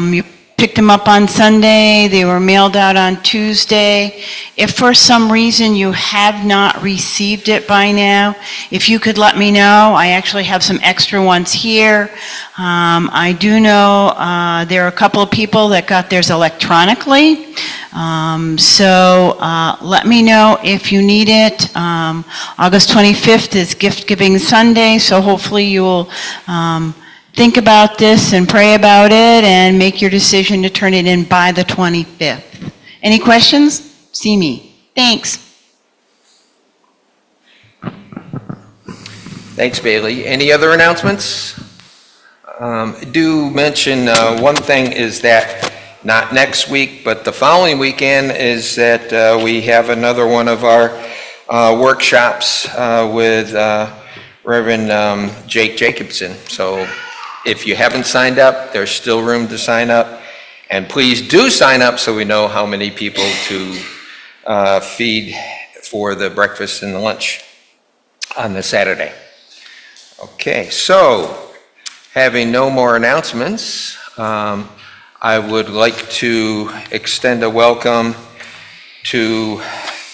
Um, You picked them up on Sunday, they were mailed out on Tuesday. If for some reason you have not received it by now, if you could let me know, I actually have some extra ones here. Um, I do know uh, there are a couple of people that got theirs electronically. Um, So uh, let me know if you need it. Um, August 25th is Gift Giving Sunday, so hopefully you will um, think about this and pray about it and make your decision to turn it in by the 25th. Any questions? See me. Thanks. Thanks, Bailey. Any other announcements? Um, Do mention, uh, one thing is that, not next week, but the following weekend, is that uh, we have another one of our uh, workshops uh, with uh, Reverend um, Jake Jacobson. So if you haven't signed up, there's still room to sign up. And please do sign up so we know how many people to uh, feed for the breakfast and the lunch on the Saturday. Okay, so, having no more announcements, um, I would like to extend a welcome to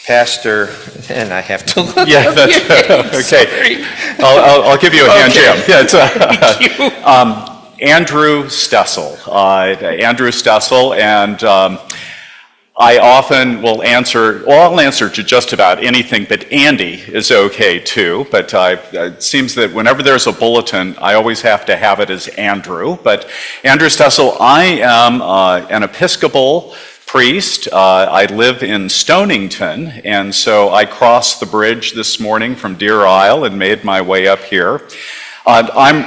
Pastor, and I have to look Yeah, up that's, your name, okay. I'll, I'll, I'll give you a hand Okay. jam. Yeah, it's, uh, Thank you. Um, Andrew Stessel, uh, Andrew Stessel, and um, I often will answer, well, I'll answer to just about anything, but Andy is okay too. But uh, it seems that whenever there's a bulletin, I always have to have it as Andrew. But Andrew Stessel, I am uh, an Episcopal priest. Uh, I live in Stonington, and so I crossed the bridge this morning from Deer Isle and made my way up here. Uh, I'm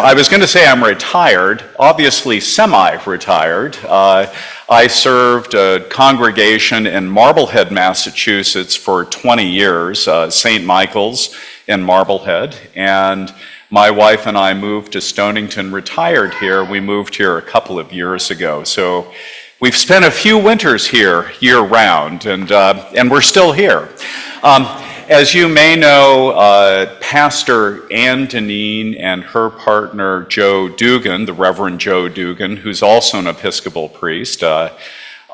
I was going to say I'm retired, obviously semi-retired. Uh, I served a congregation in Marblehead, Massachusetts for 20 years, uh, St. Michael's in Marblehead, and my wife and I moved to Stonington, retired here. We moved here a couple of years ago, so we've spent a few winters here year-round, and, uh, and we're still here. Um, as you may know, uh, Pastor Anne Deneen and her partner Joe Duggan, the Reverend Joe Duggan, who's also an Episcopal priest, uh,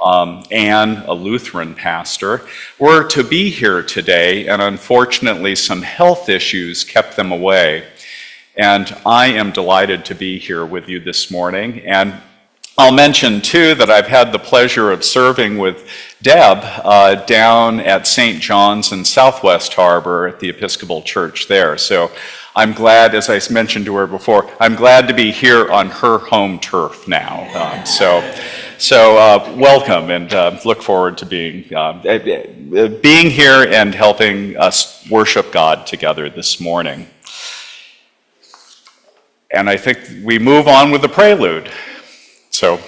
um, a Lutheran pastor, were to be here today, and unfortunately, some health issues kept them away. And I am delighted to be here with you this morning. And I'll mention too that I've had the pleasure of serving with Deb uh, down at St. John's in Southwest Harbor at the Episcopal Church there. So I'm glad, as I mentioned to her before, I'm glad to be here on her home turf now. Um, so, so uh, welcome, and uh, look forward to being uh, uh, being here and helping us worship God together this morning. And I think we move on with the prelude. So,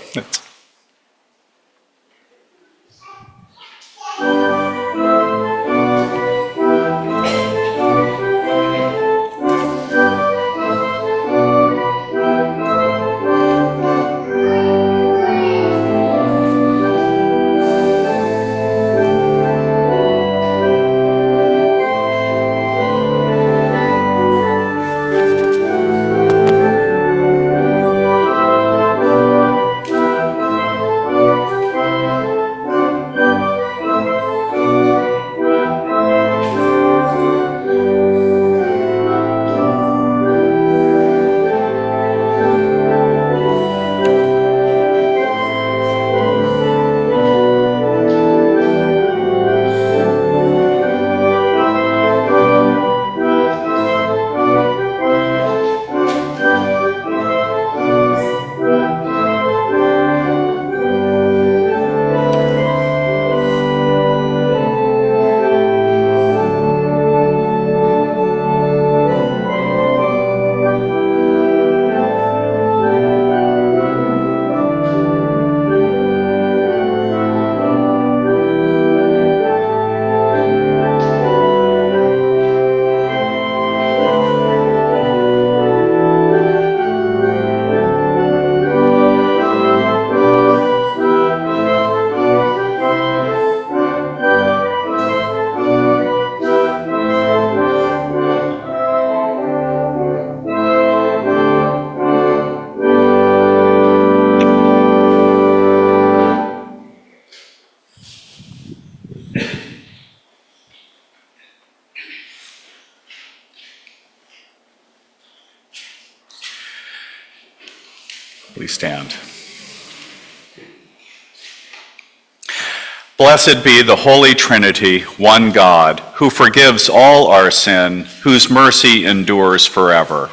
Blessed be the Holy Trinity, one God, who forgives all our sin, whose mercy endures forever.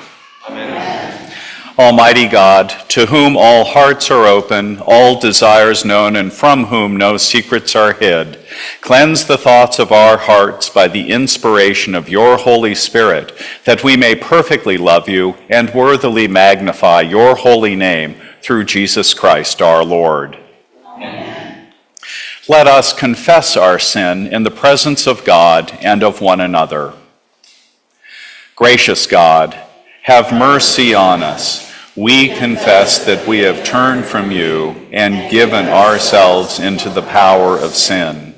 Amen. Almighty God, to whom all hearts are open, all desires known, and from whom no secrets are hid, cleanse the thoughts of our hearts by the inspiration of your Holy Spirit, that we may perfectly love you and worthily magnify your holy name through Jesus Christ our Lord. Let us confess our sin in the presence of God and of one another. Gracious God, have mercy on us. We confess that we have turned from you and given ourselves into the power of sin.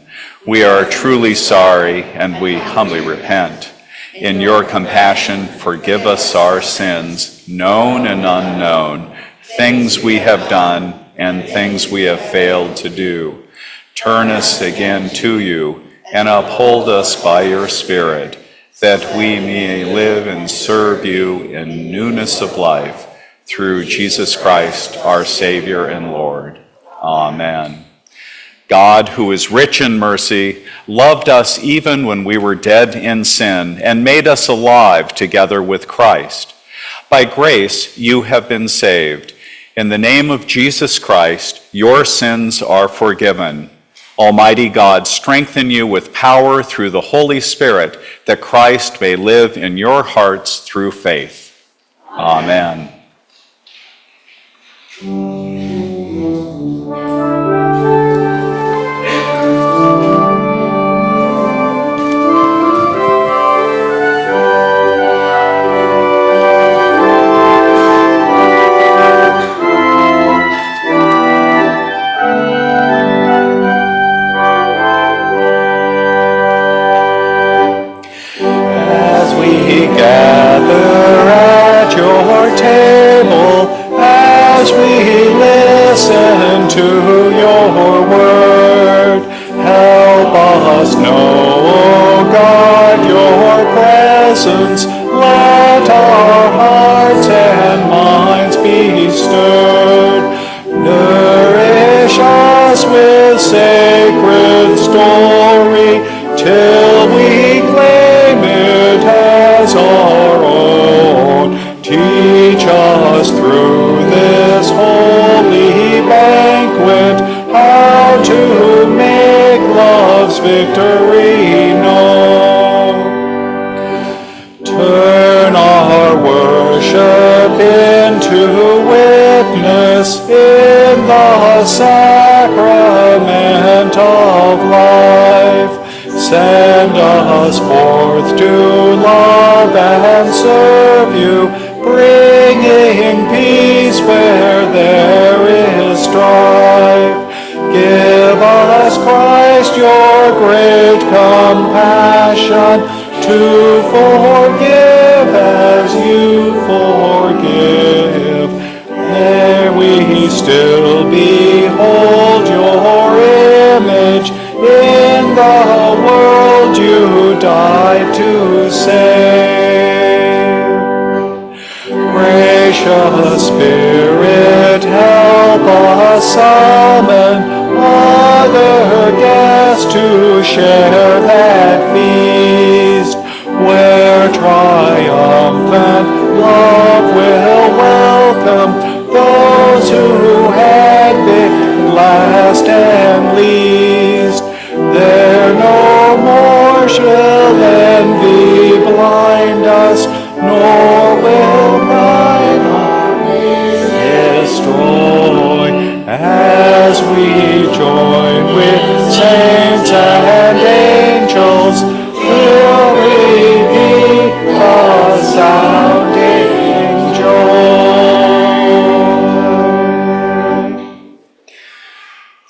We are truly sorry and we humbly repent. In your compassion, forgive us our sins, known and unknown, things we have done and things we have failed to do. Turn us again to you and uphold us by your Spirit, that we may live and serve you in newness of life through Jesus Christ, our Savior and Lord. Amen. God, who is rich in mercy, loved us even when we were dead in sin and made us alive together with Christ. By grace, you have been saved. In the name of Jesus Christ, your sins are forgiven. Almighty God, strengthen you with power through the Holy Spirit, that Christ may live in your hearts through faith. Amen. As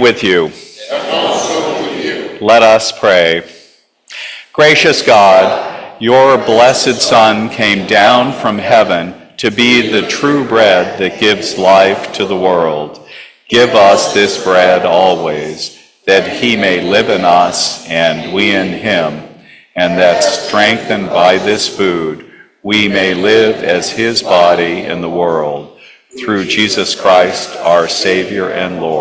Lord be with you. Let us pray. Gracious God, your blessed Son came down from heaven to be the true bread that gives life to the world. Give us this bread always, that he may live in us and we in him, and that strengthened by this food, we may live as his body in the world. Through Jesus Christ, our Savior and Lord.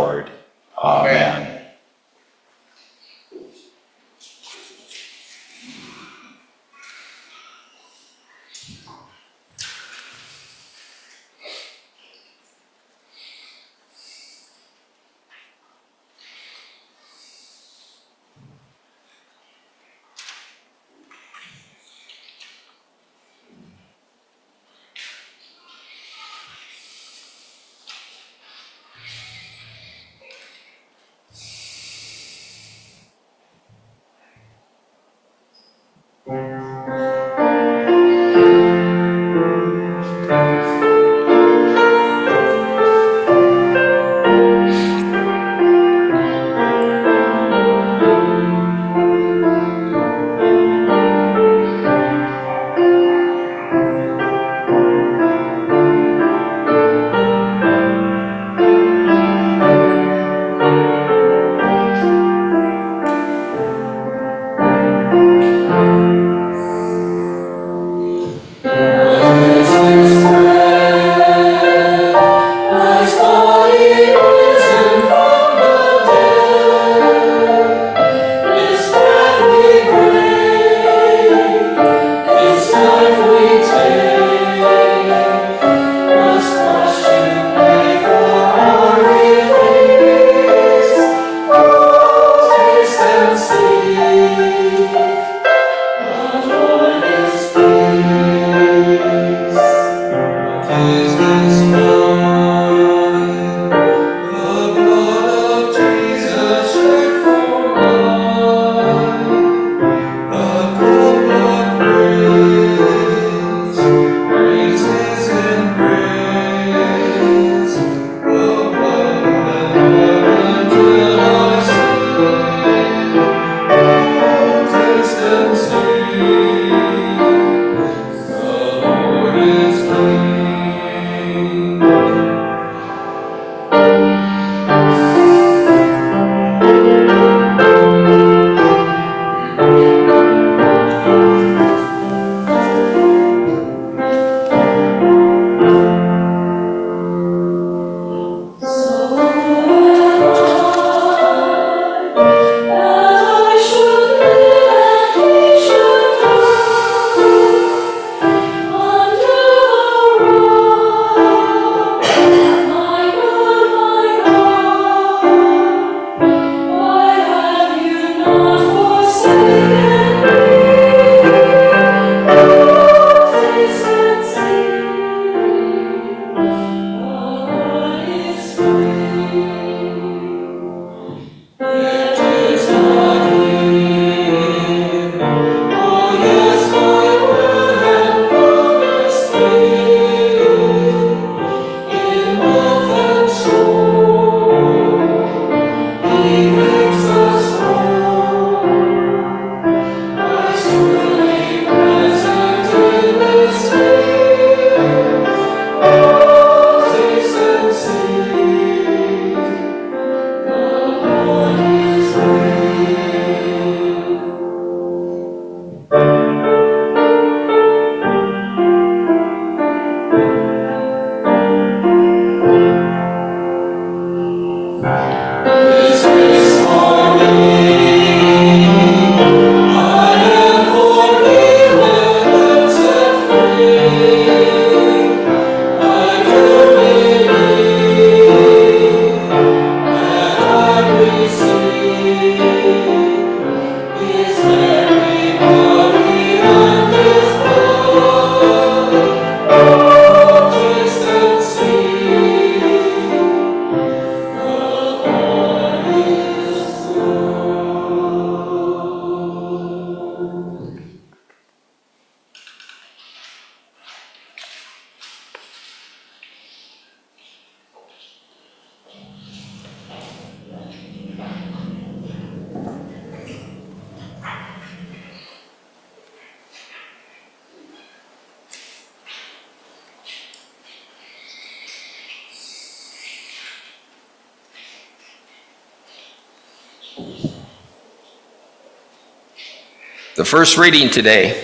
First reading today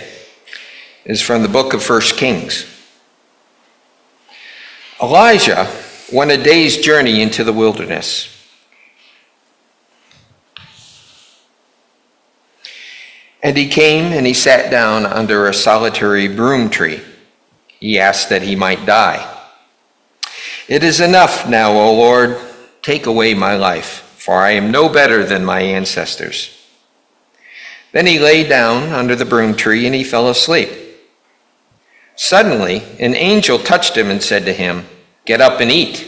is from the book of 1 Kings. Elijah went a day's journey into the wilderness. And he came and he sat down under a solitary broom tree. He asked that he might die. It is enough now, O Lord, take away my life, for I am no better than my ancestors. Then he lay down under the broom tree and he fell asleep. Suddenly, an angel touched him and said to him, Get up and eat.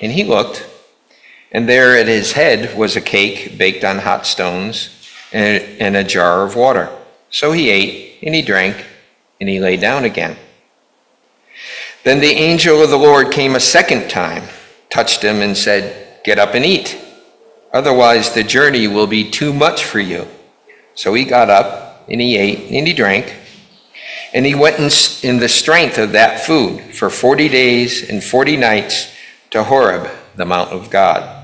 And he looked, and there at his head was a cake baked on hot stones and a jar of water. So he ate, and he drank, and he lay down again. Then the angel of the Lord came a second time, touched him, and said, Get up and eat. Otherwise, the journey will be too much for you. So he got up, and he ate, and he drank. And he went in, in the strength of that food for 40 days and 40 nights to Horeb, the mountain of God.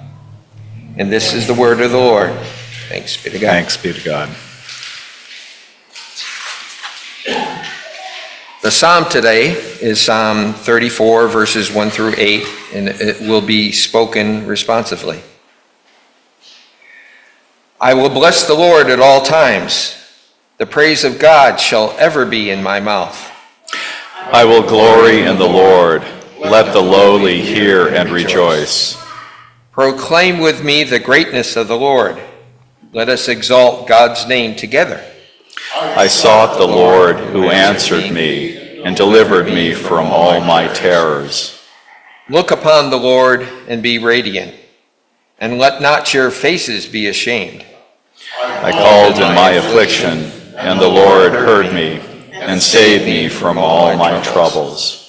And this is the word of the Lord. Thanks be to God. Thanks be to God. The psalm today is Psalm 34, verses 1 through 8, and it will be spoken responsively. I will bless the Lord at all times. The praise of God shall ever be in my mouth. I will glory in the Lord. Let the lowly hear and rejoice. Proclaim with me the greatness of the Lord. Let us exalt God's name together. I sought the Lord who answered me and delivered me from all my terrors. Look upon the Lord and be radiant, and let not your faces be ashamed. I called in my affliction, and the Lord heard me and saved me from all my troubles.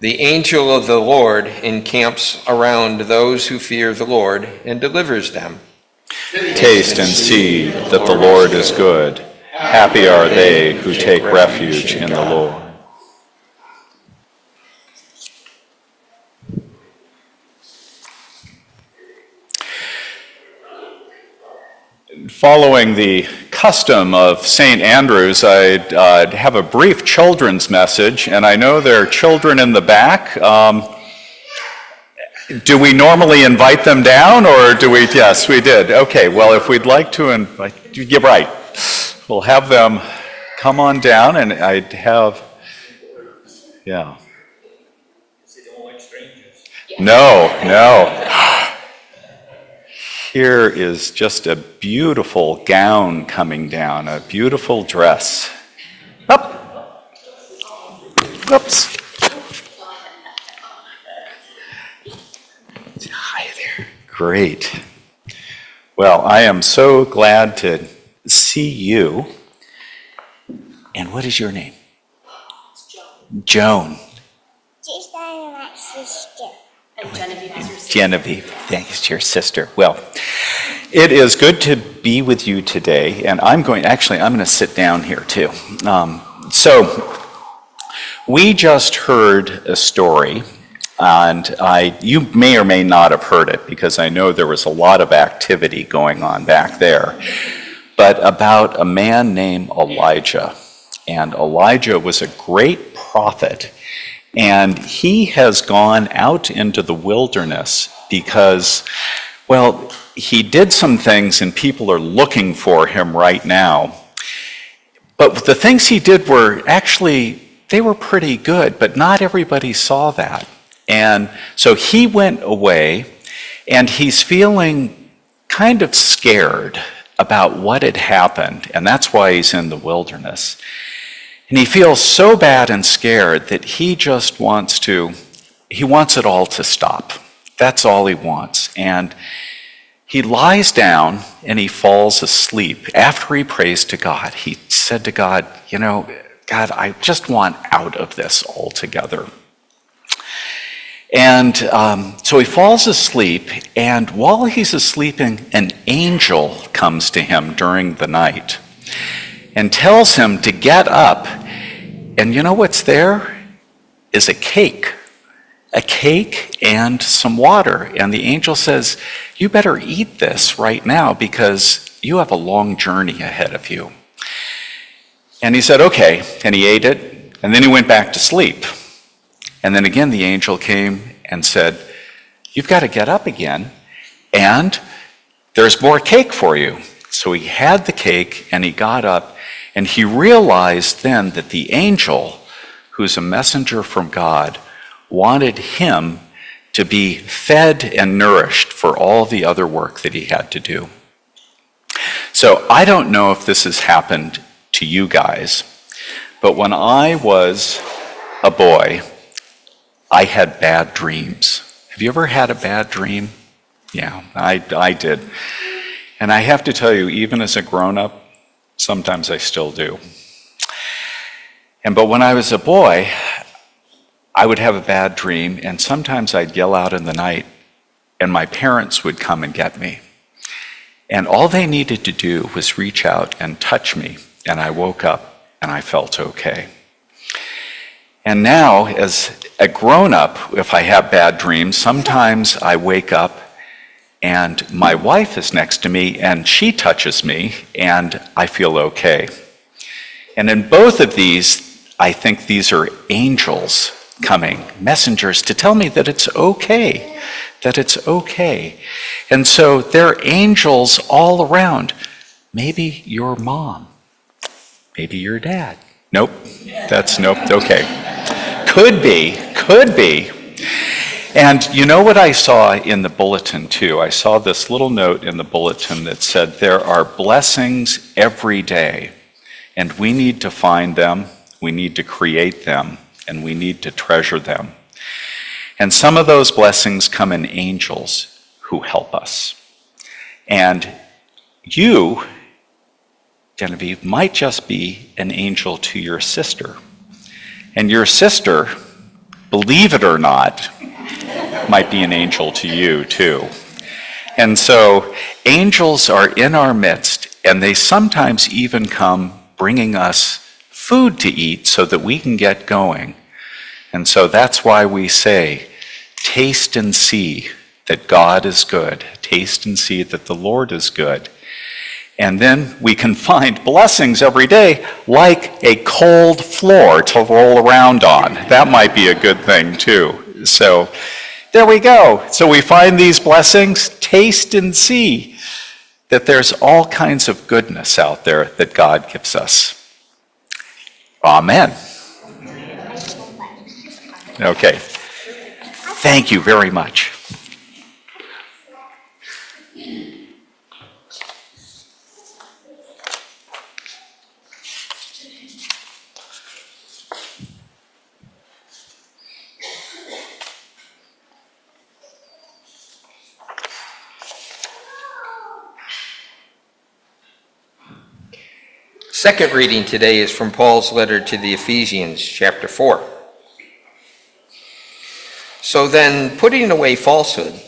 The angel of the Lord encamps around those who fear the Lord and delivers them. Taste and see that the Lord is good. Happy are they who take refuge in the Lord. Following the custom of St. Andrews, I'd uh, have a brief children's message, and I know there are children in the back. Um, do we normally invite them down, or do we? Yes, we did. Okay, well, if we'd like to invite, you're right. We'll have them come on down, and I'd have, yeah. No, no. Here is just a beautiful gown coming down, a beautiful dress. Up. Oops. Hi there. Great. Well, I am so glad to see you. And what is your name? Joan. She's not my sister. Genevieve your sister. Genevieve, thanks, to your sister. Well, it is good to be with you today, and I'm going, actually, I'm going to sit down here too. Um, so, we just heard a story, and I, you may or may not have heard it because I know there was a lot of activity going on back there, but about a man named Elijah. And Elijah was a great prophet. And he has gone out into the wilderness because, well, he did some things and people are looking for him right now. But the things he did were actually, they were pretty good, but not everybody saw that. And so he went away and he's feeling kind of scared about what had happened. And that's why he's in the wilderness. And he feels so bad and scared that he just wants to, he wants it all to stop. That's all he wants. And he lies down and he falls asleep. After he prays to God, he said to God, You know, God, I just want out of this altogether. And um, so he falls asleep, and while he's asleeping, an angel comes to him during the night and tells him to get up. And you know what's there? Is a cake. A cake and some water. And the angel says, You better eat this right now because you have a long journey ahead of you. And he said, okay. And he ate it, and then he went back to sleep. And then again, the angel came and said, You've got to get up again, and there's more cake for you. So he had the cake, and he got up, and he realized then that the angel, who's a messenger from God, wanted him to be fed and nourished for all the other work that he had to do. So I don't know if this has happened to you guys, but when I was a boy, I had bad dreams. Have you ever had a bad dream? Yeah, I, I did. And I have to tell you, even as a grown up, sometimes I still do. And but when I was a boy, I would have a bad dream, and sometimes I'd yell out in the night, and my parents would come and get me. And all they needed to do was reach out and touch me, and I woke up and I felt okay. And now, as a grown up, if I have bad dreams, sometimes I wake up and my wife is next to me and she touches me and I feel okay. And in both of these, I think these are angels coming, messengers to tell me that it's okay, that it's okay. And so there are angels all around. Maybe your mom, maybe your dad. Nope, that's nope, okay. Could be, could be. And you know what I saw in the bulletin too? I saw this little note in the bulletin that said there are blessings every day, and we need to find them, we need to create them, and we need to treasure them. And some of those blessings come in angels who help us. And you, Genevieve, might just be an angel to your sister. And your sister, believe it or not, might be an angel to you too. And so angels are in our midst, and they sometimes even come bringing us food to eat so that we can get going. And so that's why we say, taste and see that God is good. Taste and see that the Lord is good. And then we can find blessings every day, like a cold floor to roll around on. That might be a good thing, too. So there we go. So we find these blessings, taste and see that there's all kinds of goodness out there that God gives us. Amen. Okay. Thank you very much. Second reading today is from Paul's letter to the Ephesians, chapter 4. So then, putting away falsehood,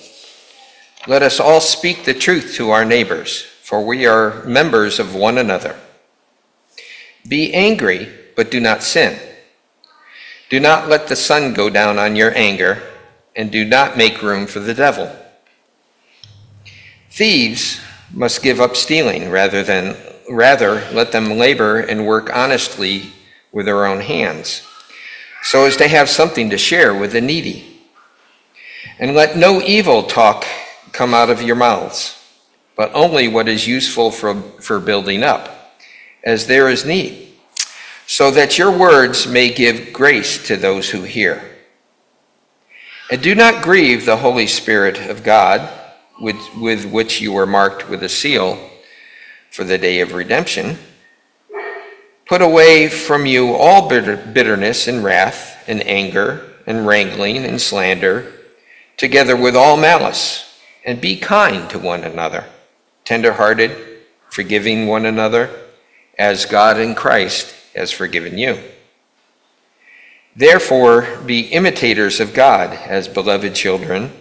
let us all speak the truth to our neighbors, for we are members of one another. Be angry, but do not sin. Do not let the sun go down on your anger, and do not make room for the devil. Thieves must give up stealing rather than rather let them labor and work honestly with their own hands, so as to have something to share with the needy. And let no evil talk come out of your mouths, but only what is useful for, for building up, as there is need, so that your words may give grace to those who hear. And do not grieve the Holy Spirit of God, with, with which you were marked with a seal for the day of redemption. Put away from you all bitterness and wrath and anger and wrangling and slander, together with all malice, and be kind to one another, tenderhearted, forgiving one another, as God in Christ has forgiven you. Therefore, be imitators of God as beloved children,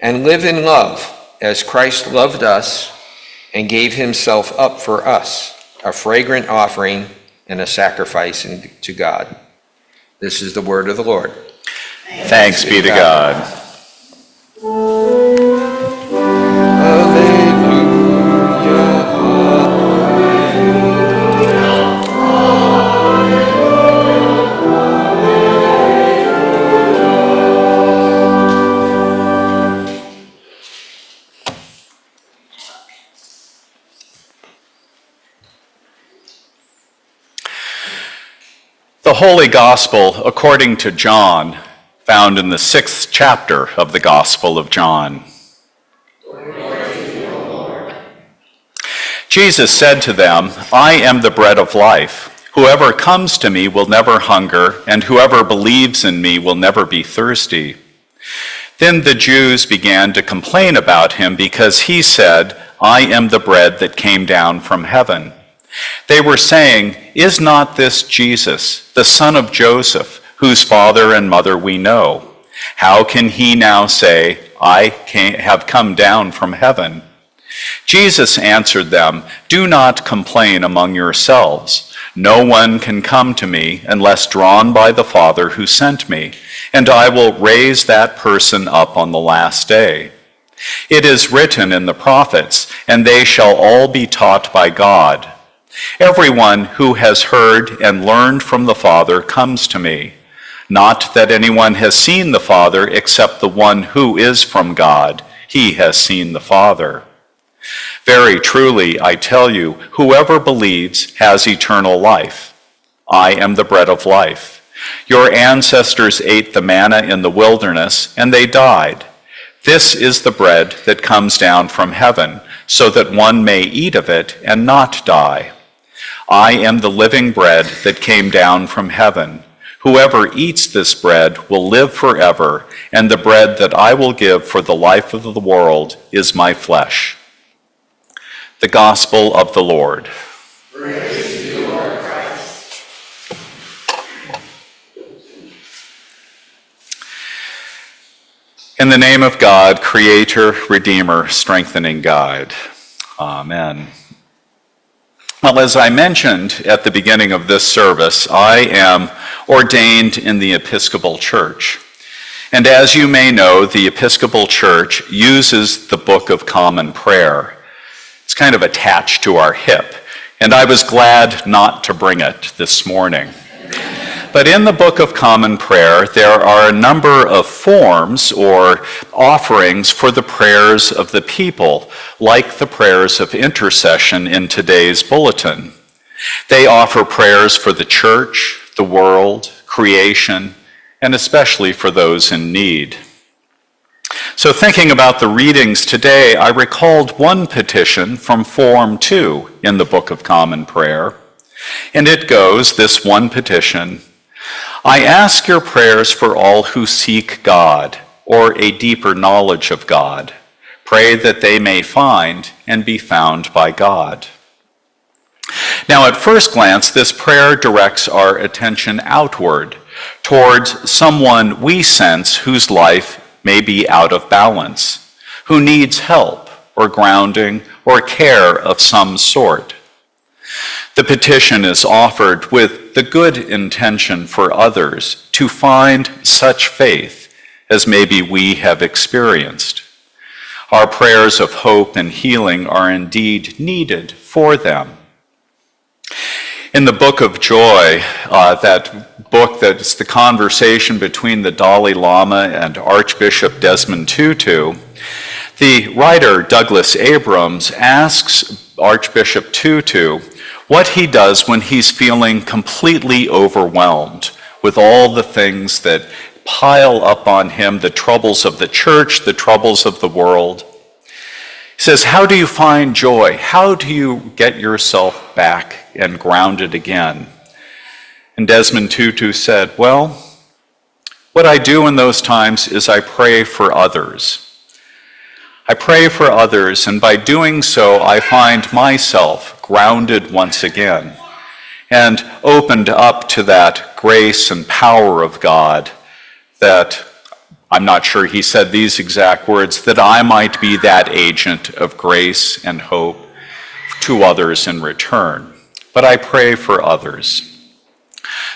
and live in love as Christ loved us and gave himself up for us, a fragrant offering and a sacrifice to God. This is the word of the Lord. Thanks be to God. Alleluia. Holy Gospel according to John, found in the sixth chapter of the Gospel of John. Jesus said to them, I am the bread of life. Whoever comes to me will never hunger, and whoever believes in me will never be thirsty. Then the Jews began to complain about him because he said, I am the bread that came down from heaven. They were saying, Is not this Jesus, the son of Joseph, whose father and mother we know? How can he now say, I have come down from heaven? Jesus answered them, Do not complain among yourselves. No one can come to me unless drawn by the Father who sent me, and I will raise that person up on the last day. It is written in the prophets, and they shall all be taught by God. Everyone who has heard and learned from the Father comes to me. Not that anyone has seen the Father except the one who is from God. He has seen the Father. Very truly, I tell you, whoever believes has eternal life. I am the bread of life. Your ancestors ate the manna in the wilderness, and they died. This is the bread that comes down from heaven, so that one may eat of it and not die. I am the living bread that came down from heaven. Whoever eats this bread will live forever, and the bread that I will give for the life of the world is my flesh. The Gospel of the Lord. In the name of God, Creator, Redeemer, Strengthening Guide. Amen. Well, as I mentioned at the beginning of this service, I am ordained in the Episcopal Church. And as you may know, the Episcopal Church uses the Book of Common Prayer it's kind of attached to our hip, and I was glad not to bring it this morning. But in the Book of Common Prayer, there are a number of forms or offerings for the prayers of the people, like the prayers of intercession in today's bulletin. They offer prayers for the church, the world, creation, and especially for those in need. So, thinking about the readings today, I recalled one petition from Form 2 in the Book of Common Prayer. And it goes this one petition I ask your prayers for all who seek God or a deeper knowledge of God. Pray that they may find and be found by God. Now, at first glance, this prayer directs our attention outward towards someone we sense whose life may be out of balance, who needs help or grounding or care of some sort. The petition is offered with the good intention for others to find such faith as maybe we have experienced. Our prayers of hope and healing are indeed needed for them. In the Book of Joy, uh, that book that's the conversation between the Dalai Lama and Archbishop Desmond Tutu, the writer Douglas Abrams asks Archbishop Tutu what he does when he's feeling completely overwhelmed with all the things that pile up on him the troubles of the church, the troubles of the world. He says, How do you find joy? How do you get yourself back and grounded again? And Desmond Tutu said, Well, what I do in those times is I pray for others. I pray for others, and by doing so, I find myself grounded once again and opened up to that grace and power of God that I'm not sure he said these exact words, that I might be that agent of grace and hope to others in return. But I pray for others.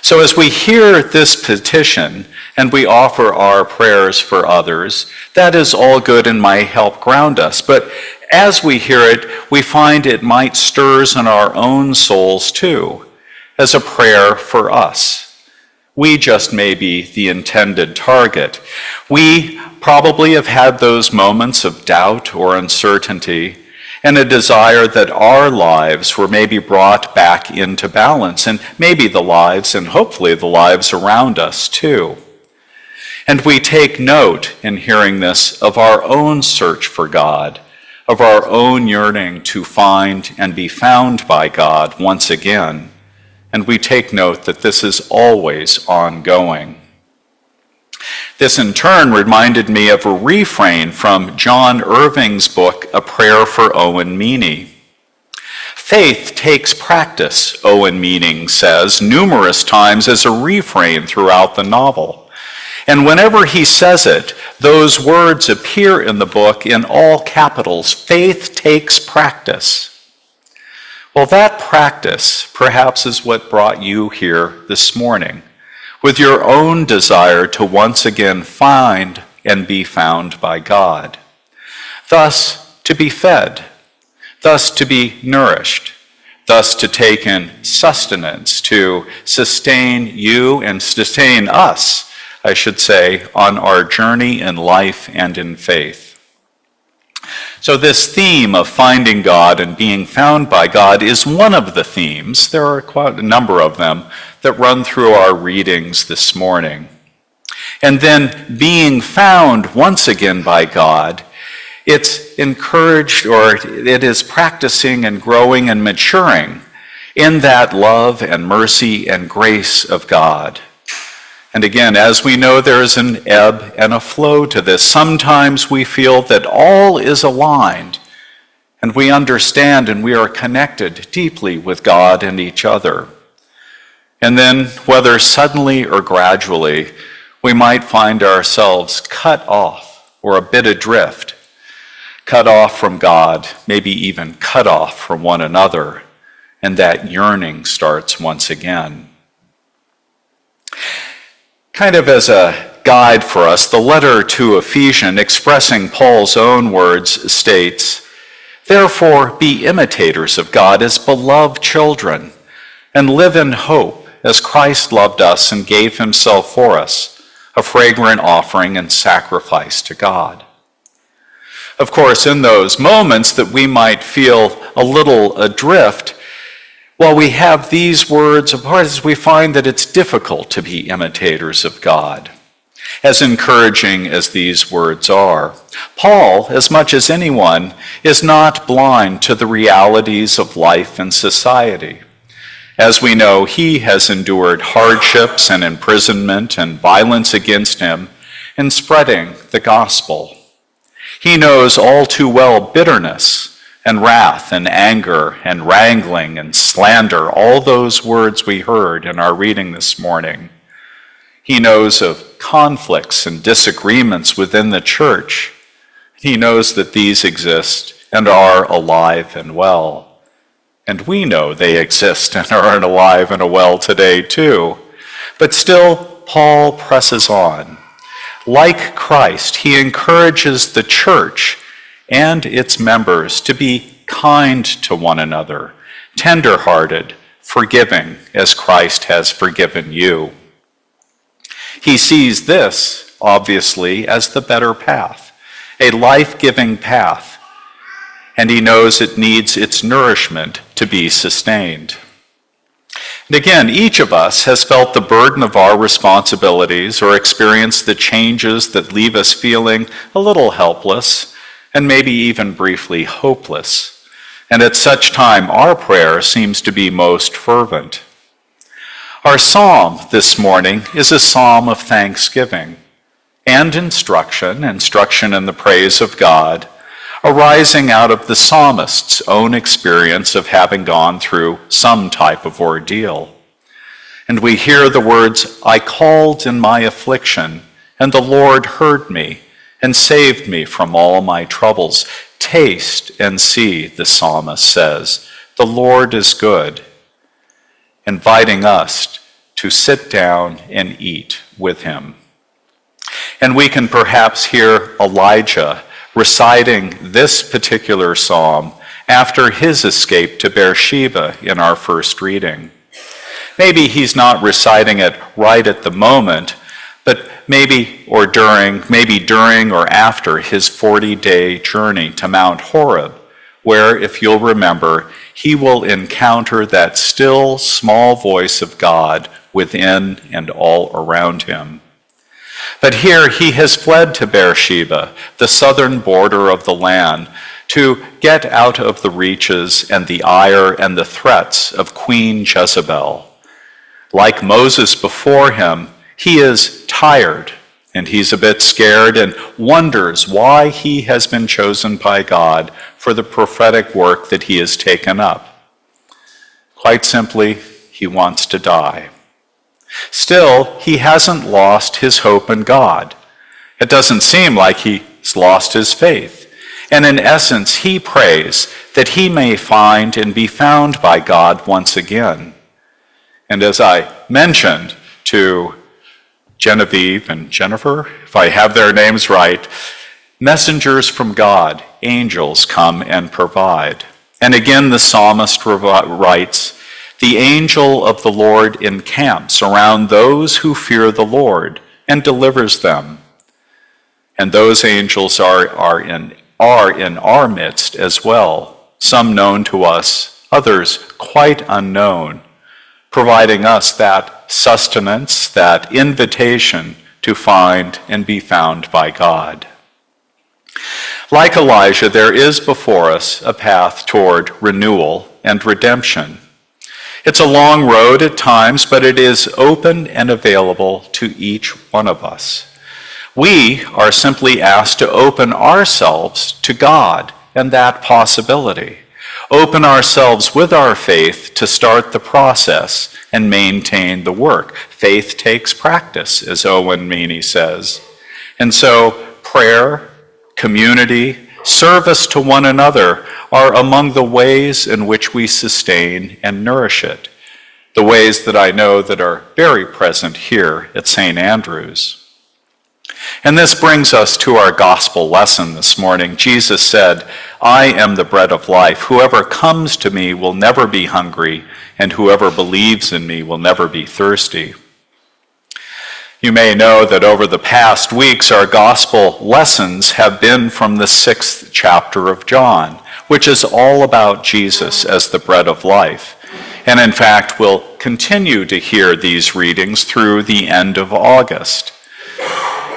So as we hear this petition and we offer our prayers for others, that is all good and might help ground us. But as we hear it, we find it might stirs in our own souls too, as a prayer for us. We just may be the intended target. We probably have had those moments of doubt or uncertainty, and a desire that our lives were maybe brought back into balance, and maybe the lives and hopefully the lives around us too. And we take note in hearing this of our own search for God, of our own yearning to find and be found by God once again. And we take note that this is always ongoing. This in turn reminded me of a refrain from John Irving's book, A Prayer for Owen Meany. Faith takes practice, Owen Meany says, numerous times as a refrain throughout the novel. And whenever he says it, those words appear in the book in all capitals faith takes practice. Well, that practice perhaps is what brought you here this morning with your own desire to once again find and be found by God. Thus, to be fed, thus, to be nourished, thus, to take in sustenance, to sustain you and sustain us, I should say, on our journey in life and in faith. So, this theme of finding God and being found by God is one of the themes. There are quite a number of them that run through our readings this morning. And then being found once again by God, it's encouraged or it is practicing and growing and maturing in that love and mercy and grace of God. And again, as we know, there is an ebb and a flow to this. Sometimes we feel that all is aligned and we understand and we are connected deeply with God and each other. And then, whether suddenly or gradually, we might find ourselves cut off or a bit adrift, cut off from God, maybe even cut off from one another, and that yearning starts once again. Kind of as a guide for us, the letter to Ephesians, expressing Paul's own words, states, Therefore, be imitators of God as beloved children, and live in hope as Christ loved us and gave himself for us, a fragrant offering and sacrifice to God. Of course, in those moments that we might feel a little adrift, while we have these words of course, we find that it's difficult to be imitators of God, as encouraging as these words are. Paul, as much as anyone, is not blind to the realities of life and society. As we know, he has endured hardships and imprisonment and violence against him in spreading the gospel. He knows all too well bitterness and wrath and anger and wrangling and slander, all those words we heard in our reading this morning. He knows of conflicts and disagreements within the church. He knows that these exist and are alive and well. And we know they exist and are alive and well today too. But still, Paul presses on. Like Christ, he encourages the church and its members to be kind to one another, tender-hearted, forgiving as Christ has forgiven you. He sees this, obviously, as the better path, a life giving path, and he knows it needs its nourishment to be sustained. And again, each of us has felt the burden of our responsibilities or experienced the changes that leave us feeling a little helpless and maybe even briefly hopeless. And at such time, our prayer seems to be most fervent. Our psalm this morning is a psalm of thanksgiving and instruction, instruction in the praise of God, arising out of the psalmist's own experience of having gone through some type of ordeal. And we hear the words, I called in my affliction, and the Lord heard me and saved me from all my troubles. Taste and see, the psalmist says, the Lord is good, inviting us to sit down and eat with him. And we can perhaps hear Elijah reciting this particular psalm after his escape to Beersheba in our first reading. Maybe he's not reciting it right at the moment, but maybe or during, maybe during or after his 40 day journey to Mount Horeb, where, if you'll remember, he will encounter that still small voice of God within and all around him. But here he has fled to Beersheba, the southern border of the land, to get out of the reaches and the ire and the threats of Queen Jezebel. Like Moses before him, he is tired and he's a bit scared and wonders why he has been chosen by God for the prophetic work that he has taken up. Quite simply, he wants to die. Still, he hasn't lost his hope in God. It doesn't seem like he's lost his faith. And in essence, he prays that he may find and be found by God once again. And as I mentioned to Genevieve and Jennifer, if I have their names right, messengers from God, angels, come and provide. And again, the psalmist writes, The angel of the Lord encamps around those who fear the Lord and delivers them. And those angels are, are, in, are in our midst as well, some known to us, others quite unknown, providing us that sustenance, that invitation to find and be found by God. Like Elijah, there is before us a path toward renewal and redemption. It's a long road at times, but it is open and available to each one of us. We are simply asked to open ourselves to God and that possibility open ourselves with our faith to start the process and maintain the work. Faith takes practice, as Owen Meany says. And so, prayer, community, service to one another are among the ways in which we sustain and nourish it. The ways that I know that are very present here at St. Andrew's. And this brings us to our gospel lesson this morning. Jesus said, I am the bread of life. Whoever comes to me will never be hungry, and whoever believes in me will never be thirsty. You may know that over the past weeks, our gospel lessons have been from the sixth chapter of John, which is all about Jesus as the bread of life. And in fact, we'll continue to hear these readings through the end of August.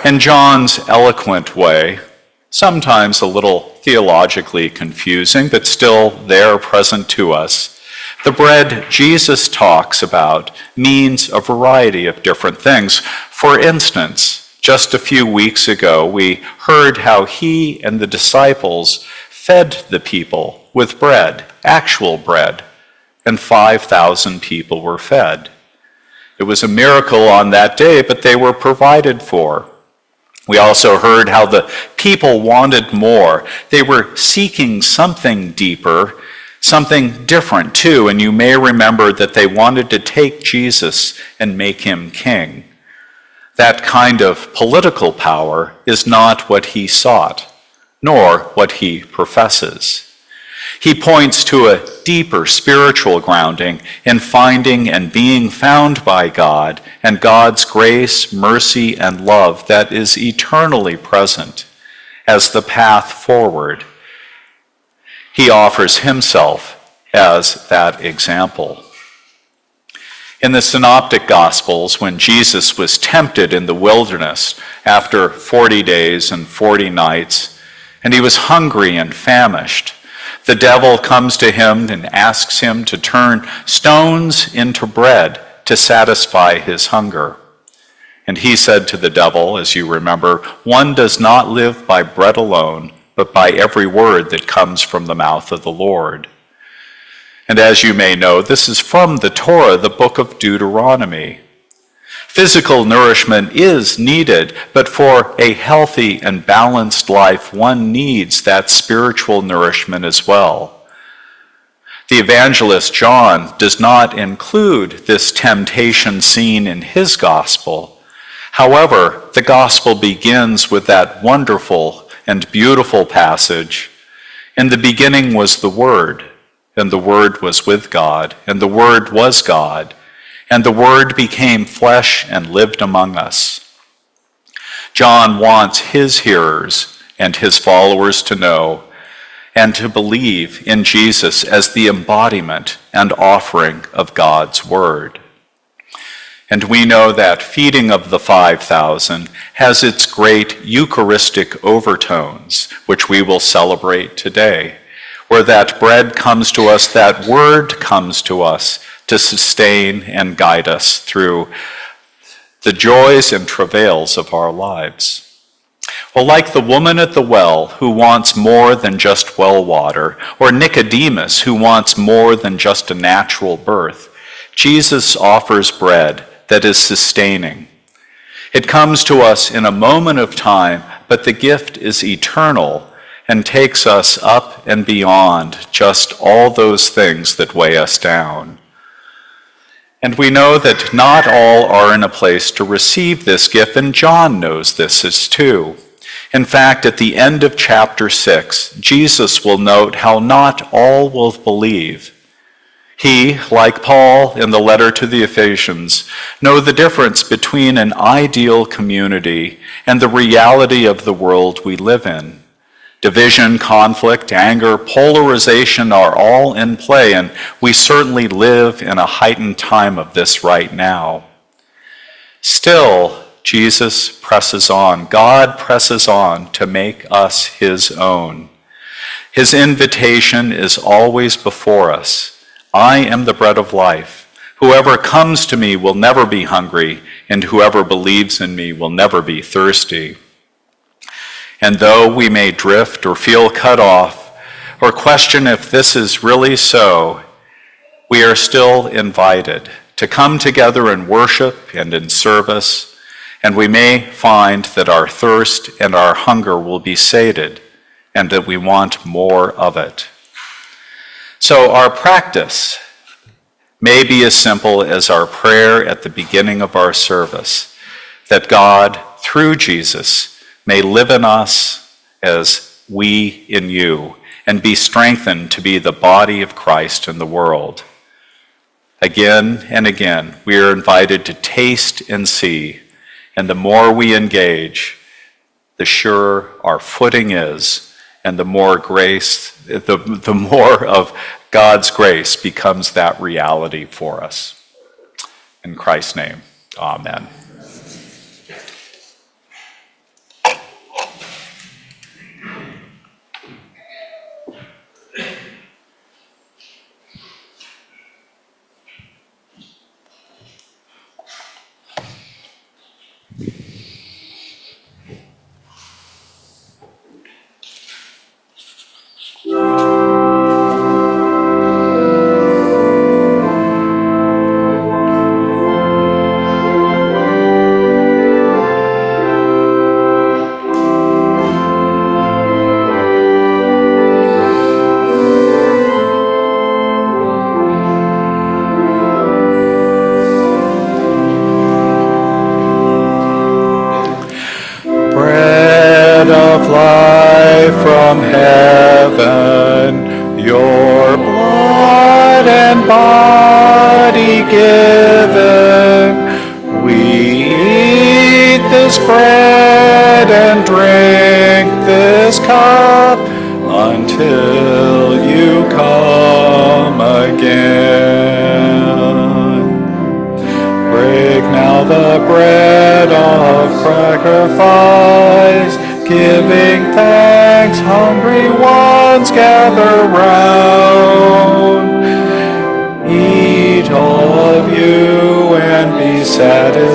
In John's eloquent way, sometimes a little theologically confusing, but still there present to us, the bread Jesus talks about means a variety of different things. For instance, just a few weeks ago, we heard how he and the disciples fed the people with bread, actual bread, and 5,000 people were fed. It was a miracle on that day, but they were provided for. We also heard how the people wanted more. They were seeking something deeper, something different too, and you may remember that they wanted to take Jesus and make him king. That kind of political power is not what he sought, nor what he professes. He points to a deeper spiritual grounding in finding and being found by God and God's grace, mercy, and love that is eternally present as the path forward. He offers himself as that example. In the Synoptic Gospels, when Jesus was tempted in the wilderness after 40 days and 40 nights, and he was hungry and famished, the devil comes to him and asks him to turn stones into bread to satisfy his hunger. And he said to the devil, as you remember, One does not live by bread alone, but by every word that comes from the mouth of the Lord. And as you may know, this is from the Torah, the book of Deuteronomy. Physical nourishment is needed, but for a healthy and balanced life, one needs that spiritual nourishment as well. The evangelist John does not include this temptation seen in his gospel. However, the gospel begins with that wonderful and beautiful passage In the beginning was the Word, and the Word was with God, and the Word was God and the Word became flesh and lived among us. John wants his hearers and his followers to know and to believe in Jesus as the embodiment and offering of God's Word. And we know that feeding of the 5,000 has its great Eucharistic overtones, which we will celebrate today, where that bread comes to us, that word comes to us to sustain and guide us through the joys and travails of our lives. Well, like the woman at the well who wants more than just well water, or Nicodemus who wants more than just a natural birth, Jesus offers bread that is sustaining. It comes to us in a moment of time, but the gift is eternal and takes us up and beyond just all those things that weigh us down. And we know that not all are in a place to receive this gift, and John knows this as too. In fact, at the end of chapter 6, Jesus will note how not all will believe. He, like Paul in the letter to the Ephesians, know the difference between an ideal community and the reality of the world we live in. Division, conflict, anger, polarization are all in play, and we certainly live in a heightened time of this right now. Still, Jesus presses on. God presses on to make us his own. His invitation is always before us. I am the bread of life. Whoever comes to me will never be hungry, and whoever believes in me will never be thirsty. And though we may drift or feel cut off or question if this is really so, we are still invited to come together in worship and in service, and we may find that our thirst and our hunger will be sated and that we want more of it. So, our practice may be as simple as our prayer at the beginning of our service that God, through Jesus, may live in us as we in you, and be strengthened to be the body of Christ in the world. Again and again, we are invited to taste and see, and the more we engage, the surer our footing is, and the more grace, the, the more of God's grace becomes that reality for us. In Christ's name, amen.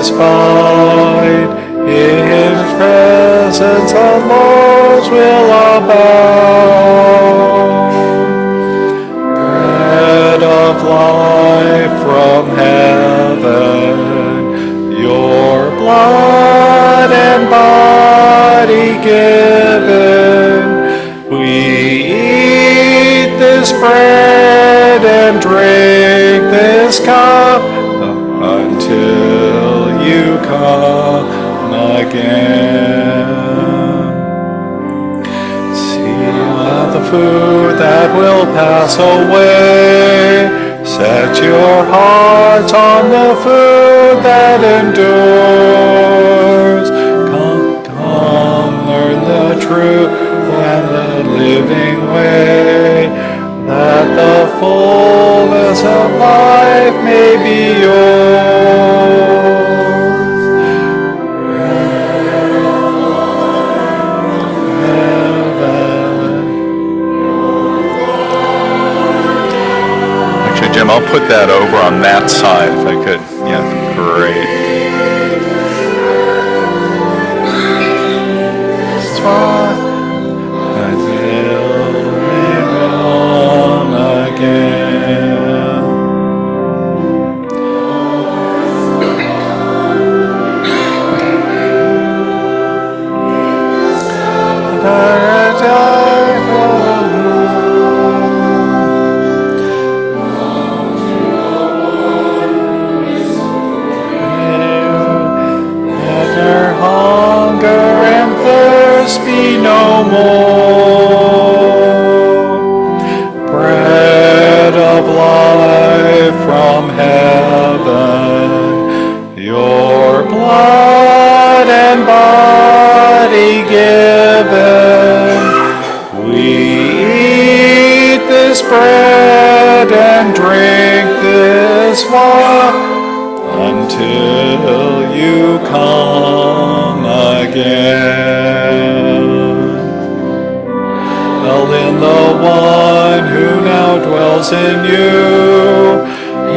Satisfied. In His presence the Lord's will abound. Bread of life from heaven, your blood and body given. We eat this bread and drink this cup See Seal the food that will pass away. Set your hearts on the food that endures. Come, come, learn the true and the living way. That the fullness of life may be yours. I'll put that over on that side if I could. Yeah, great. Again. More. Bread of life from heaven, your blood and body given. We eat this bread and drink this wine until you come again. One who now dwells in you,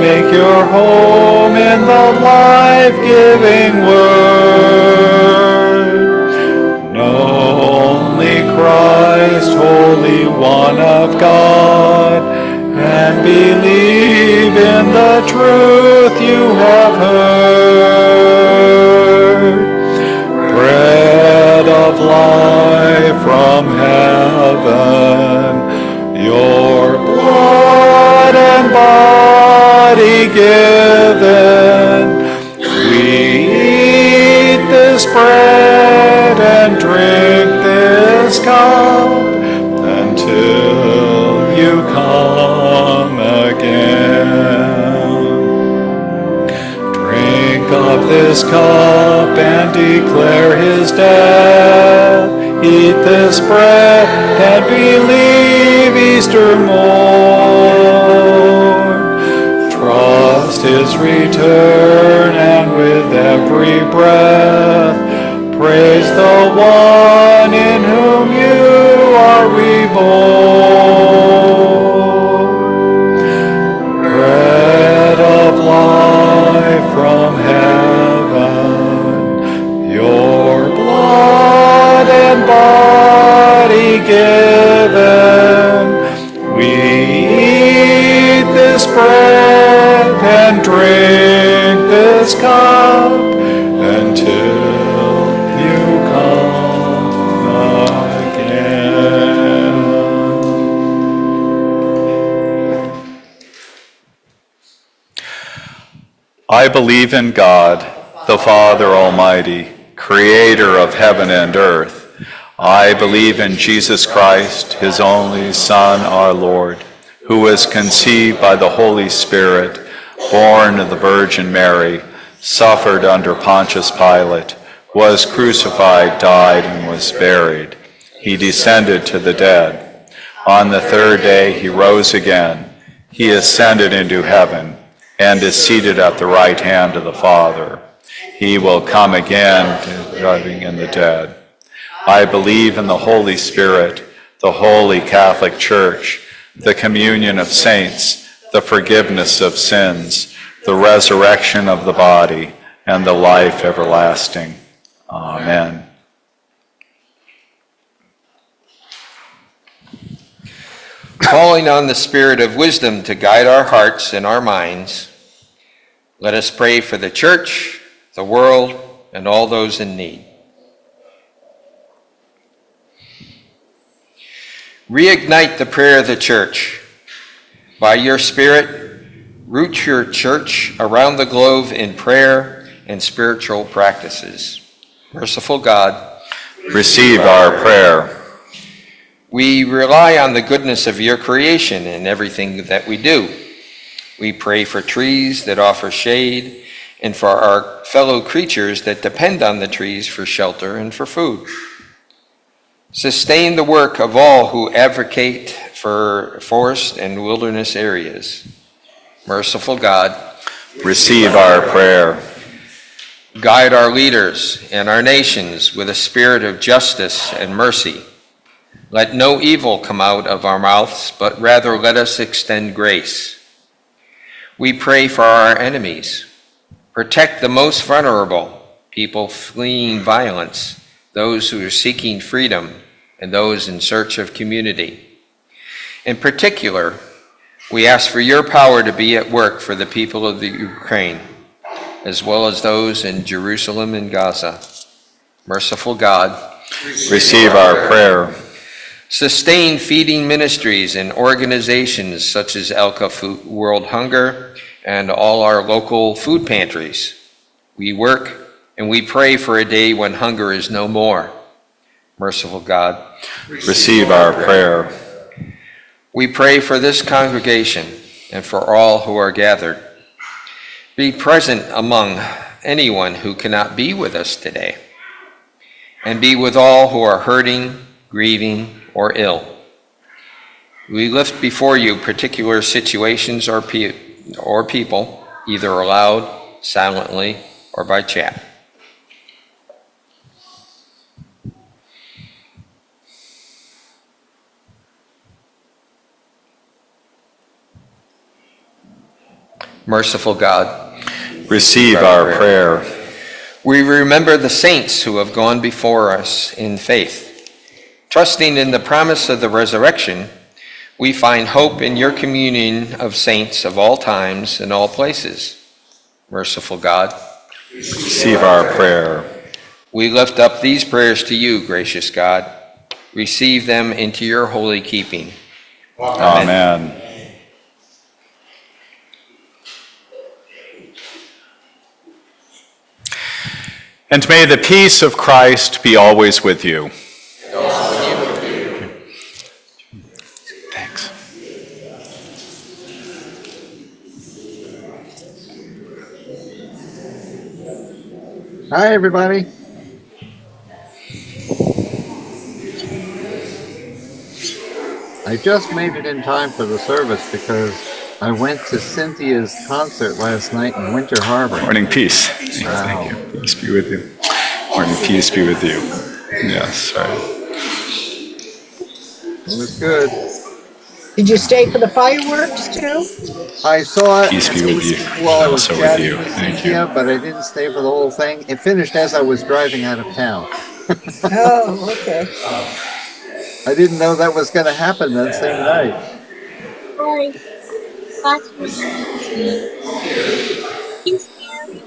make your home in the life-giving word. Know only Christ, Holy One of God, and believe in the truth you have heard. Believe in God, the Father Almighty, creator of heaven and earth. I believe in Jesus Christ, his only Son, our Lord, who was conceived by the Holy Spirit, born of the Virgin Mary, suffered under Pontius Pilate, was crucified, died, and was buried. He descended to the dead. On the third day he rose again. He ascended into heaven and is seated at the right hand of the Father. He will come again to judging in the dead. I believe in the Holy Spirit, the holy Catholic Church, the communion of saints, the forgiveness of sins, the resurrection of the body, and the life everlasting. Amen. Calling on the Spirit of wisdom to guide our hearts and our minds, let us pray for the church, the world, and all those in need. Reignite the prayer of the church. By your Spirit, root your church around the globe in prayer and spiritual practices. Merciful God, Receive our prayer. we rely on the goodness of your creation in everything that we do. We pray for trees that offer shade and for our fellow creatures that depend on the trees for shelter and for food. Sustain the work of all who advocate for forest and wilderness areas. Merciful God, receive our prayer. guide our leaders and our nations with a spirit of justice and mercy. Let no evil come out of our mouths, but rather let us extend grace. We pray for our enemies. Protect the most vulnerable, people fleeing violence, those who are seeking freedom, and those in search of community. In particular, we ask for your power to be at work for the people of the Ukraine, as well as those in Jerusalem and Gaza. Merciful God, Receive our prayer. Sustain feeding ministries and organizations such as ELCA Food World Hunger and all our local food pantries. We work and we pray for a day when hunger is no more. Merciful God, Receive our prayer. We pray for this congregation and for all who are gathered. Be present among anyone who cannot be with us today, and be with all who are hurting, grieving, or ill. We lift before you particular situations or, pe- or people, either aloud, silently, or by chat. Merciful God, Receive our prayer. We remember the saints who have gone before us in faith. Trusting in the promise of the resurrection, we find hope in your communion of saints of all times and all places. Merciful God, Receive our prayer. we lift up these prayers to you, gracious God. Receive them into your holy keeping. Amen. And may the peace of Christ be always with you. Hi, everybody. I just made it in time for the service because I went to Cynthia's concert last night in Winter Harbor. Morning, peace. Thank you. Peace be with you. Morning, peace be with you. Yes, right. It was good. Did you stay for the fireworks too? I saw it Peace be with you. while I was Also with chatting you. with Thank Cynthia, but I didn't stay for the whole thing. It finished as I was driving out of town. Oh, okay. I didn't know that was going to happen that same night. Boy, last week. He's here.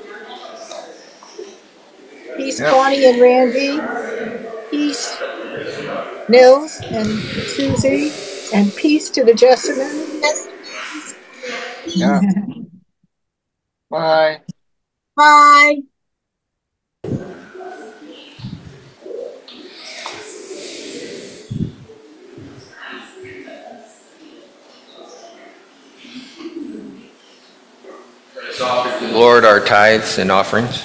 Peace, Yep. Bonnie and Randy. Peace, Nils and Susie. And peace to the Jessamine. Yeah. Bye. Bye. Lord, our tithes and offerings.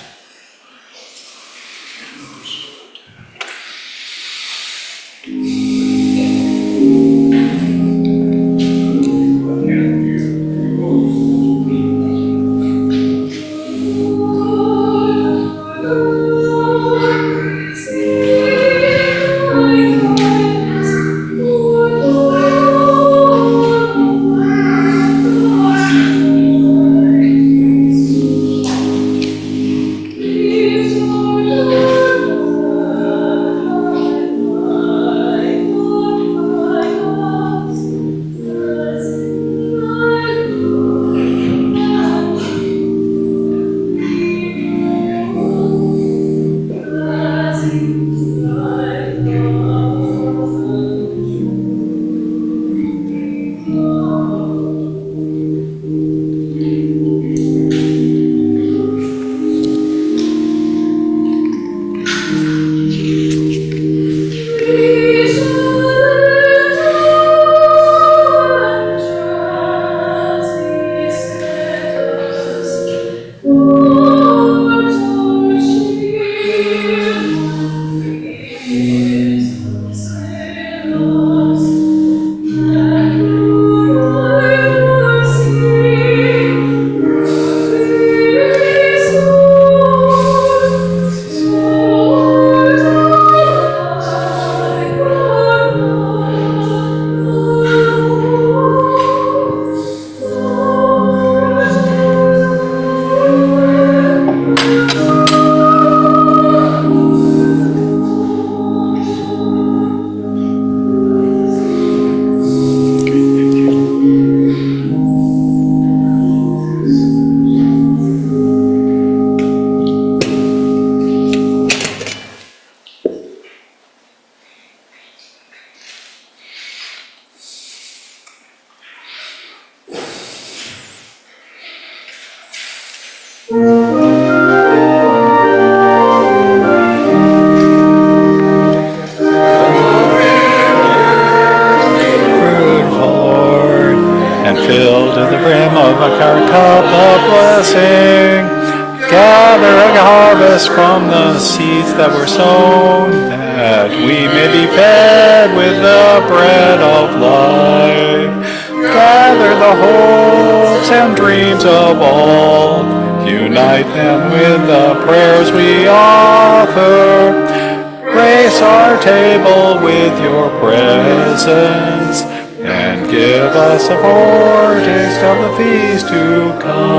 Table with your presence, and give us a foretaste of the feast to come.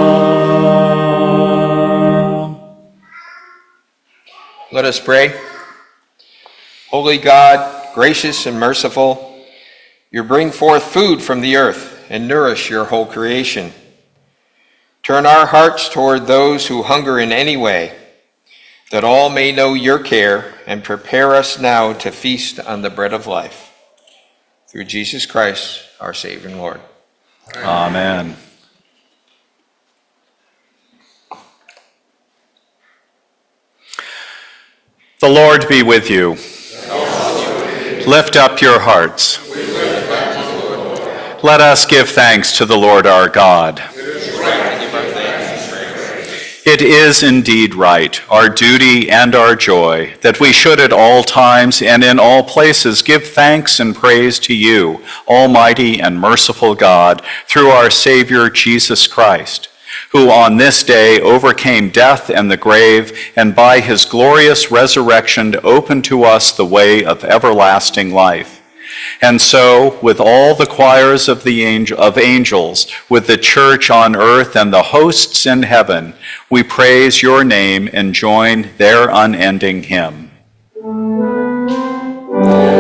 Let us pray. Holy God, gracious and merciful, you bring forth food from the earth and nourish your whole creation. Turn our hearts toward those who hunger in any way, that all may know your care and prepare us now to feast on the bread of life. Through Jesus Christ, our Savior and Lord. Amen. The Lord be with you. Lift up your hearts. Let us give thanks to the Lord our God. It is indeed right, our duty and our joy, that we should at all times and in all places give thanks and praise to you, Almighty and merciful God, through our Savior Jesus Christ, who on this day overcame death and the grave, and by his glorious resurrection opened to us the way of everlasting life. And so, with all the choirs of the angel, of angels, with the church on earth and the hosts in heaven, we praise your name and join their unending hymn.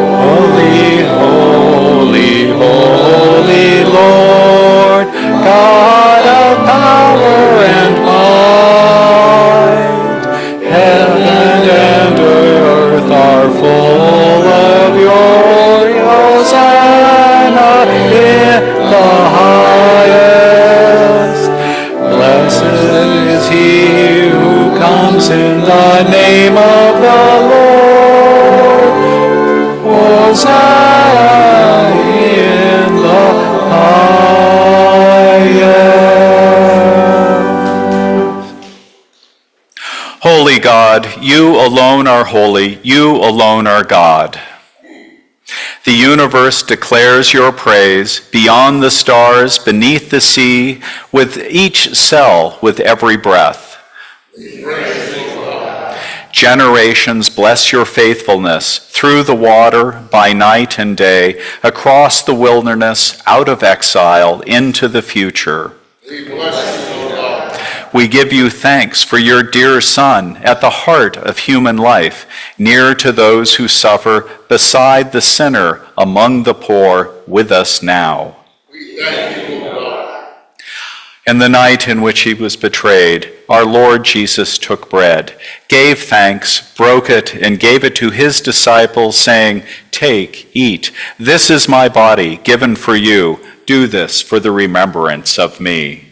Holy, holy, holy Lord, God the name of the Lord. Hosanna in the highest. Holy God, you alone are holy, you alone are God. The universe declares your praise beyond the stars, beneath the sea, with each cell, with every breath. Generations bless your faithfulness through the water, by night and day, across the wilderness, out of exile, into the future. We give you thanks for your dear Son at the heart of human life, near to those who suffer, beside the sinner, among the poor, with us now. In the night in which he was betrayed, our Lord Jesus took bread, gave thanks, broke it, and gave it to his disciples, saying, Take, eat. This is my body given for you. Do this for the remembrance of me.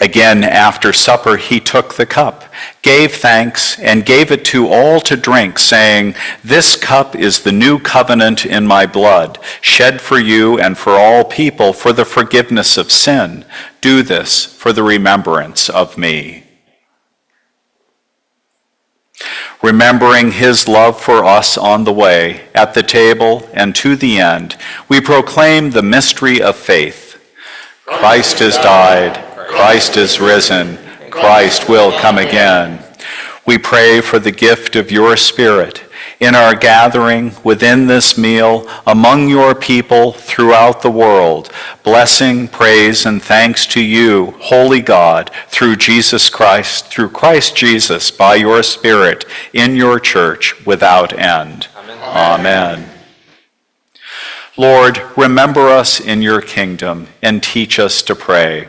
Again, after supper, he took the cup, gave thanks, and gave it to all to drink, saying, This cup is the new covenant in my blood, shed for you and for all people for the forgiveness of sin. Do this for the remembrance of me. Remembering his love for us on the way, at the table, and to the end, we proclaim the mystery of faith. Christ has died. Christ is risen. Christ will come again. We pray for the gift of your Spirit in our gathering within this meal among your people throughout the world. Blessing, praise, and thanks to you, Holy God, through Jesus Christ, through Christ Jesus, by your Spirit, in your church without end. Amen. Amen. Lord, remember us in your kingdom and teach us to pray.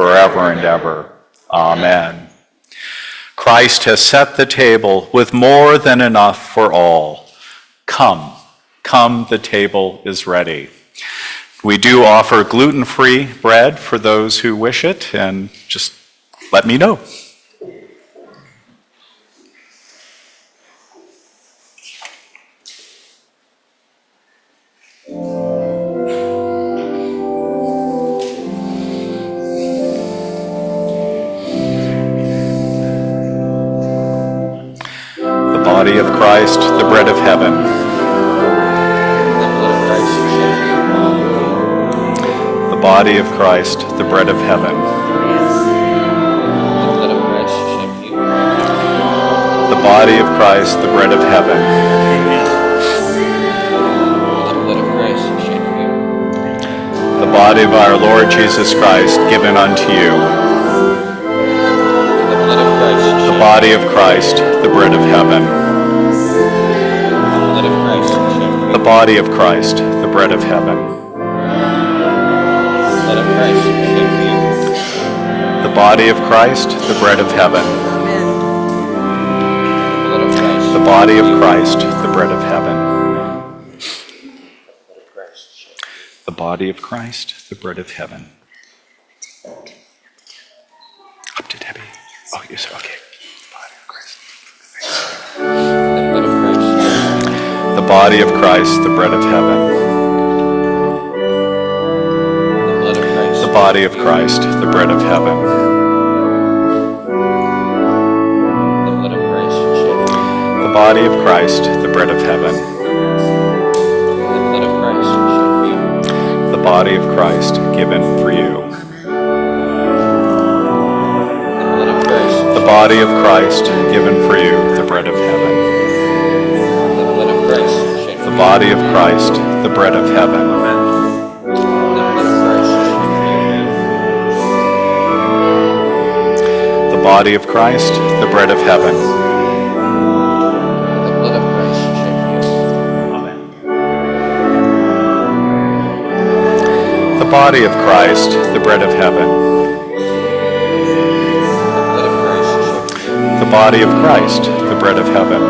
forever and ever. Amen. Christ has set the table with more than enough for all. Come, come, the table is ready. We do offer gluten free bread for those who wish it, and just let me know. Christ, the bread of heaven. The body of Christ, the bread of heaven. The body of Christ, the bread of heaven. The body of our Lord Jesus Christ given unto you. The body of Christ, the bread of heaven. The body of Christ, the bread of heaven. The body of Christ, the bread of heaven. The body of Christ, the bread of heaven. The body of Christ, the bread of heaven. Body of Christ, the bread of heaven. The body of Christ, the bread of heaven. The body of Christ, the bread of heaven. The body of Christ given for you. The body of Christ given for you, the bread of body of Christ, the bread of heaven. The body of Christ, the bread of heaven. Body of Christ, the bread of heaven. The body of Christ, the bread of heaven.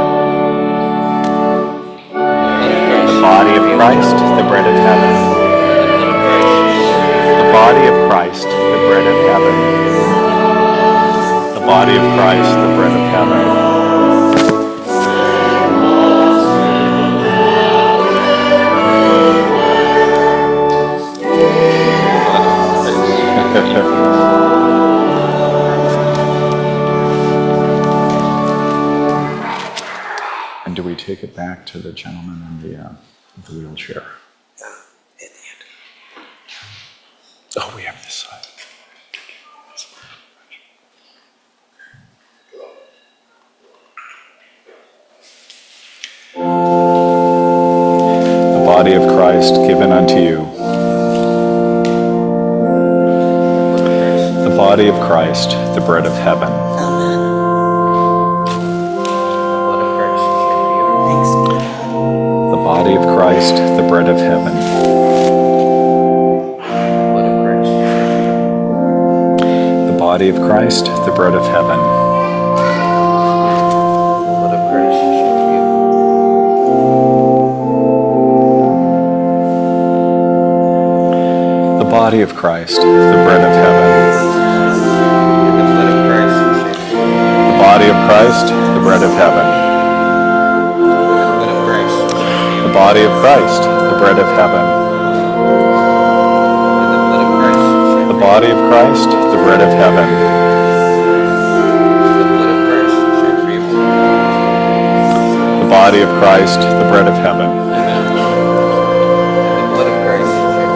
body of Christ, the bread of heaven. The body of Christ, the bread of heaven. The body of Christ, the bread of heaven. Take it back to the gentleman in the, uh, the wheelchair? Oh, we have this side. The body of Christ given unto you. The body of Christ, the bread of heaven. Christ, the bread of heaven. The body of Christ, the bread of heaven. The body of Christ, the bread of heaven. The body of Christ, the bread of heaven. The body of Christ, the bread of heaven. The body of Christ, the bread of heaven. The body of Christ, the bread of heaven. The blood of Christ you.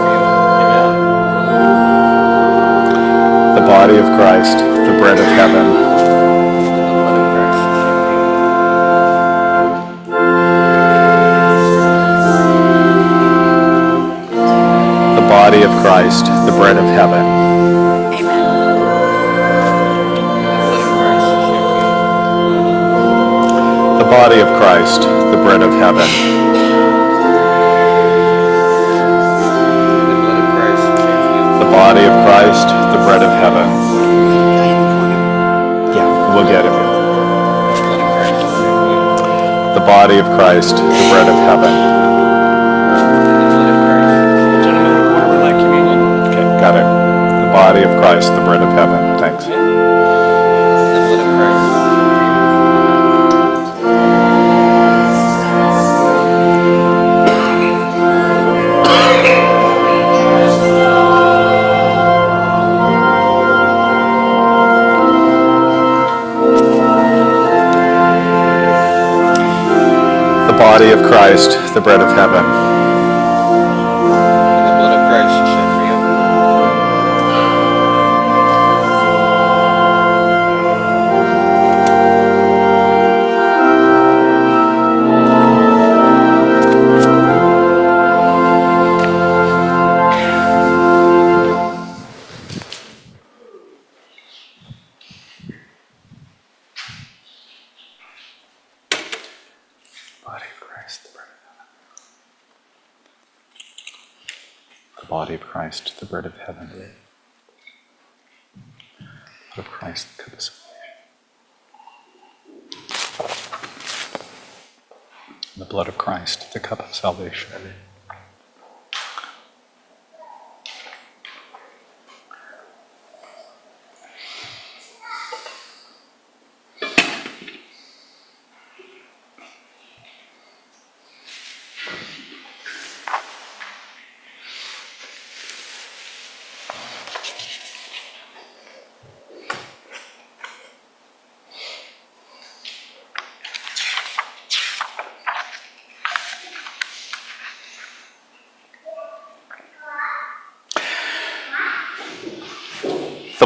The body of Christ, the bread of heaven. Body of Christ, the bread of heaven. The body of Christ, the bread of heaven. The body of Christ, the bread of heaven. Yeah, we'll get him. The body of Christ, the bread of heaven. Got it. The body of Christ, the bread of heaven. Thanks. The blood of Christ is shed for you. The body of Christ, the bread of heaven.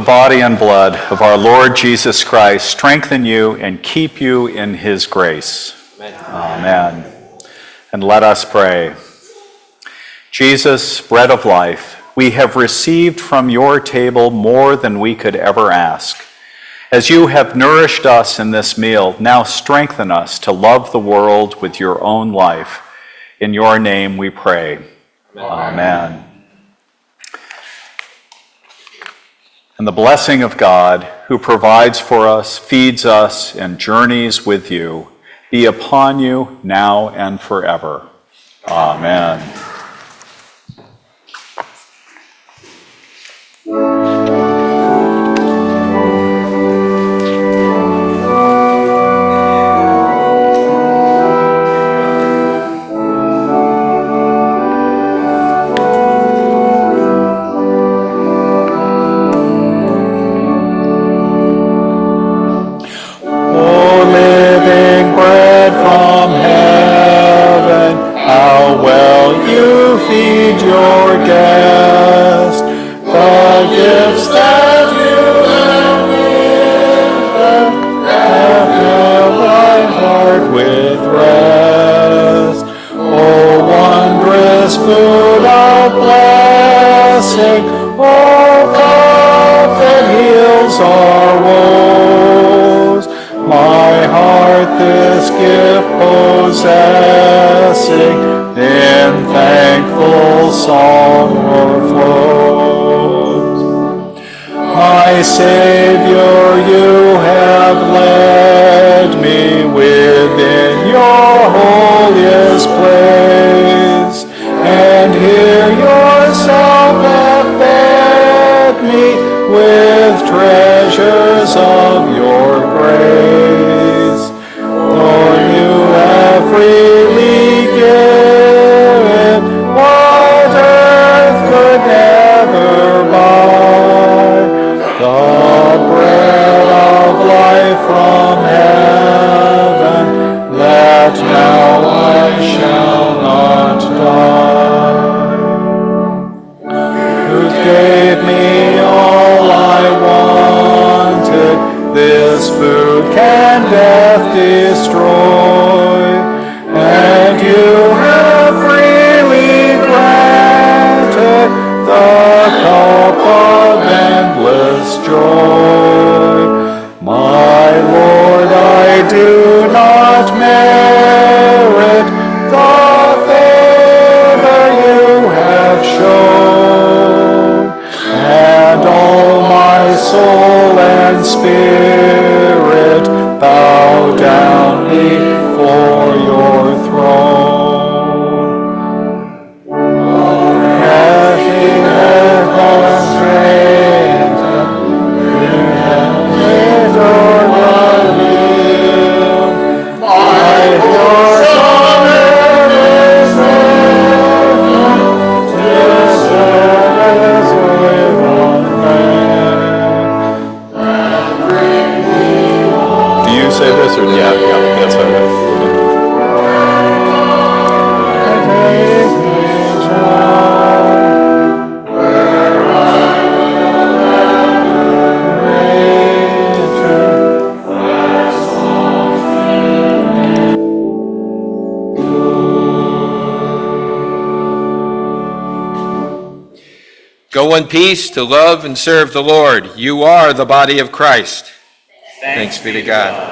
Body and blood of our Lord Jesus Christ strengthen you and keep you in his grace. Amen. And let us pray. Jesus, bread of life, we have received from your table more than we could ever ask. As you have nourished us in this meal, now strengthen us to love the world with your own life. In your name we pray. Amen. And the blessing of God, who provides for us, feeds us, and journeys with you, be upon you now and forever. Amen. Heals our woes. My heart this gift possessing, in thankful song o'erflows. My Savior, you have led me within your holiest place, peace to love and serve the Lord. You are the body of Christ. Thanks be to God.